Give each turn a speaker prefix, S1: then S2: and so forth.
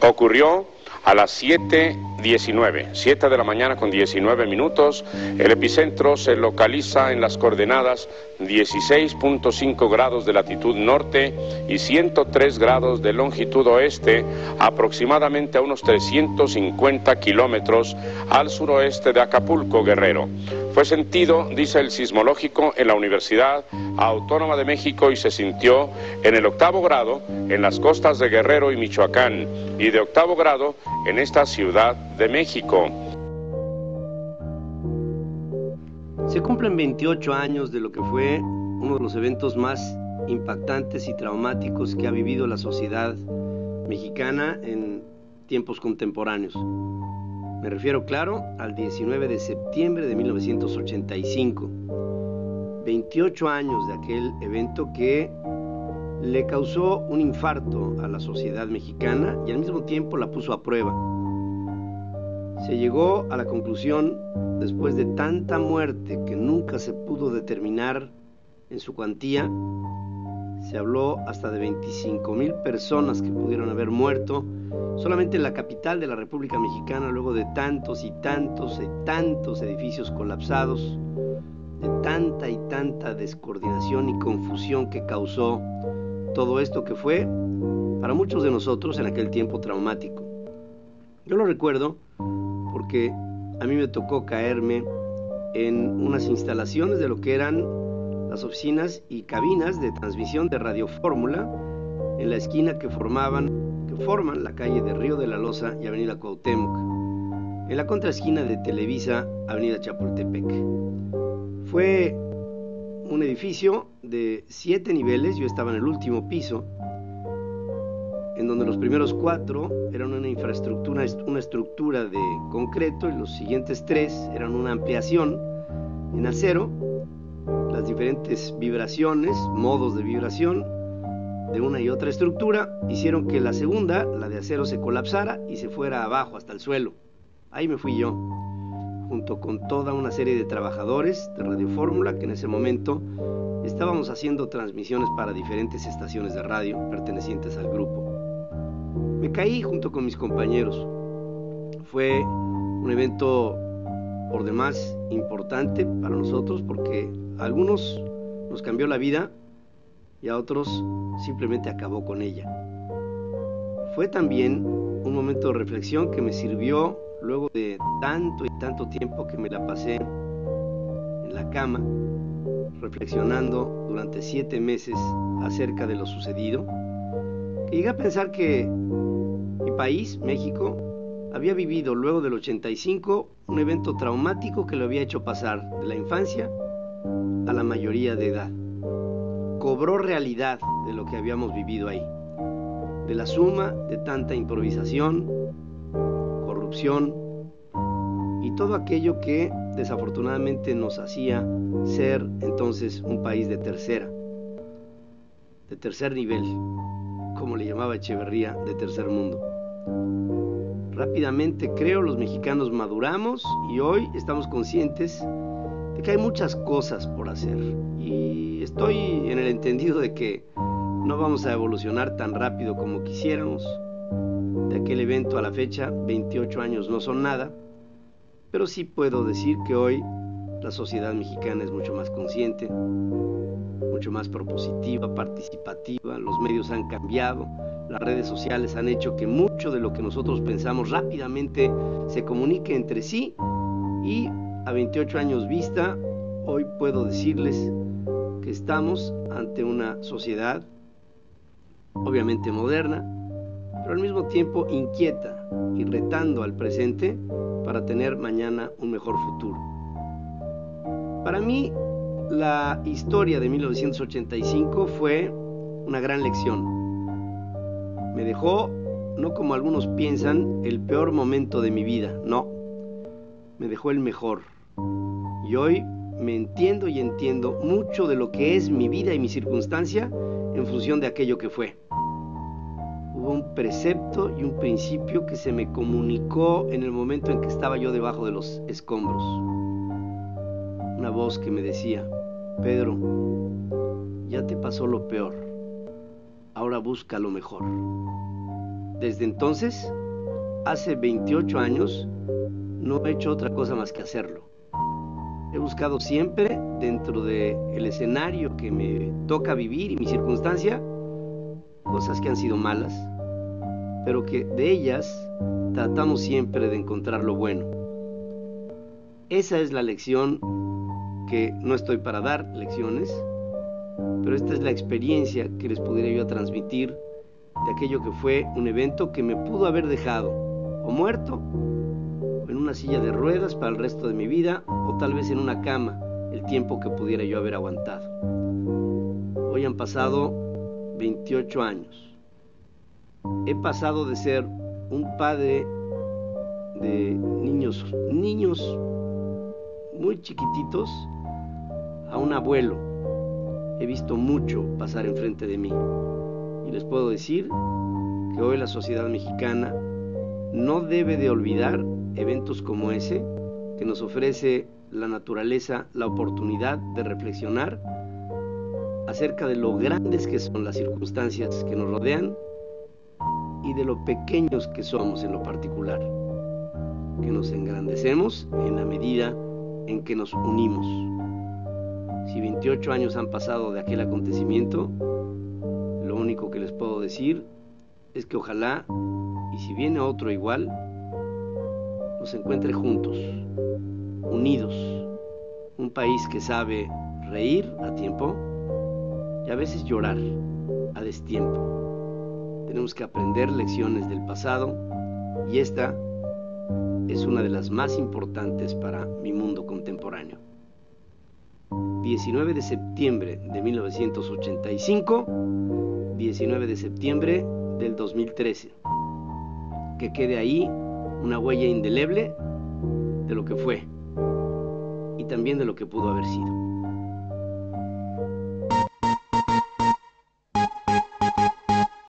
S1: ocurrió a las 7.19, 7 de la mañana con 19 minutos. El epicentro se localiza en las coordenadas 16.5 grados de latitud norte y 103 grados de longitud oeste, aproximadamente a unos 350 kilómetros al suroeste de Acapulco, Guerrero. Fue sentido, dice el sismológico, en la Universidad Autónoma de México y se sintió en el octavo grado en las costas de Guerrero y Michoacán y de octavo grado en esta Ciudad de México.
S2: Se cumplen 28 años de lo que fue uno de los eventos más impactantes y traumáticos que ha vivido la sociedad mexicana en tiempos contemporáneos. Me refiero, claro, al 19 de septiembre de 1985. 28 años de aquel evento que le causó un infarto a la sociedad mexicana y al mismo tiempo la puso a prueba. Se llegó a la conclusión, después de tanta muerte que nunca se pudo determinar en su cuantía, se habló hasta de 25 mil personas que pudieron haber muerto solamente en la capital de la República Mexicana, luego de tantos y tantos y tantos edificios colapsados, de tanta y tanta descoordinación y confusión que causó todo esto que fue para muchos de nosotros en aquel tiempo traumático. Yo lo recuerdo porque a mí me tocó caerme en unas instalaciones de lo que eran las oficinas y cabinas de transmisión de Radio Fórmula en la esquina que formaban que forman la calle de Río de la Loza y Avenida Cuauhtémoc, en la contraesquina de Televisa, Avenida Chapultepec. Fue un edificio de siete niveles, yo estaba en el último piso, en donde los primeros cuatro eran una infraestructura, una estructura de concreto y los siguientes tres eran una ampliación en acero. Las diferentes vibraciones, modos de vibración de una y otra estructura hicieron que la segunda, la de acero, se colapsara y se fuera abajo hasta el suelo. Ahí me fui yo, junto con toda una serie de trabajadores de Radio Fórmula que en ese momento estábamos haciendo transmisiones para diferentes estaciones de radio pertenecientes al grupo. Me caí junto con mis compañeros. Fue un evento por demás importante para nosotros porque a algunos nos cambió la vida y a otros simplemente acabó con ella. Fue también un momento de reflexión que me sirvió luego de tanto y tanto tiempo que me la pasé en la cama, reflexionando durante siete meses acerca de lo sucedido, que llegué a pensar que mi país, México, había vivido luego del 85 un evento traumático que lo había hecho pasar de la infancia a la mayoría de edad. Cobró realidad de lo que habíamos vivido ahí, de la suma de tanta improvisación, corrupción y todo aquello que desafortunadamente nos hacía ser entonces un país de tercera, de tercer nivel, como le llamaba Echeverría, de tercer mundo. Rápidamente creo los mexicanos maduramos y hoy estamos conscientes de que hay muchas cosas por hacer y estoy en el entendido de que no vamos a evolucionar tan rápido como quisiéramos. De aquel evento a la fecha, 28 años no son nada, pero sí puedo decir que hoy la sociedad mexicana es mucho más consciente, mucho más propositiva, participativa, los medios han cambiado, las redes sociales han hecho que mucho de lo que nosotros pensamos rápidamente se comunique entre sí y a 28 años vista, hoy puedo decirles que estamos ante una sociedad obviamente moderna, pero al mismo tiempo inquieta y retando al presente para tener mañana un mejor futuro. Para mí, la historia de 1985 fue una gran lección me dejó, no como algunos piensan, el peor momento de mi vida, no. Me dejó el mejor. Y hoy me entiendo y entiendo mucho de lo que es mi vida y mi circunstancia en función de aquello que fue. Hubo un precepto y un principio que se me comunicó en el momento en que estaba yo debajo de los escombros. Una voz que me decía, Pedro, ya te pasó lo peor ahora busca lo mejor. desde entonces, hace 28 años, no he hecho otra cosa más que hacerlo. He buscado siempre, dentro del el escenario que me toca vivir y mi circunstancia, cosas que han sido malas, pero que de ellas tratamos siempre de encontrar lo bueno. Esa es la lección que no estoy para dar lecciones, pero esta es la experiencia que les pudiera yo transmitir de aquello que fue un evento que me pudo haber dejado o muerto, o en una silla de ruedas para el resto de mi vida, o tal vez en una cama el tiempo que pudiera yo haber aguantado. Hoy han pasado 28 años. He pasado de ser un padre de niños, niños muy chiquititos, a un abuelo. He visto mucho pasar enfrente de mí. Y les puedo decir que hoy la sociedad mexicana no debe de olvidar eventos como ese que nos ofrece la naturaleza la oportunidad de reflexionar acerca de lo grandes que son las circunstancias que nos rodean y de lo pequeños que somos en lo particular, que nos engrandecemos en la medida en que nos unimos. Si 28 años han pasado de aquel acontecimiento, único que les puedo decir es que ojalá, y si viene otro igual, nos encuentre juntos, unidos, un país que sabe reír a tiempo y a veces llorar a destiempo. Tenemos que aprender lecciones del pasado y esta es una de las más importantes para mi mundo contemporáneo. 19 de septiembre de 1985 19 de septiembre del 2013. Que quede ahí una huella indeleble de lo que fue y también de lo que pudo haber sido.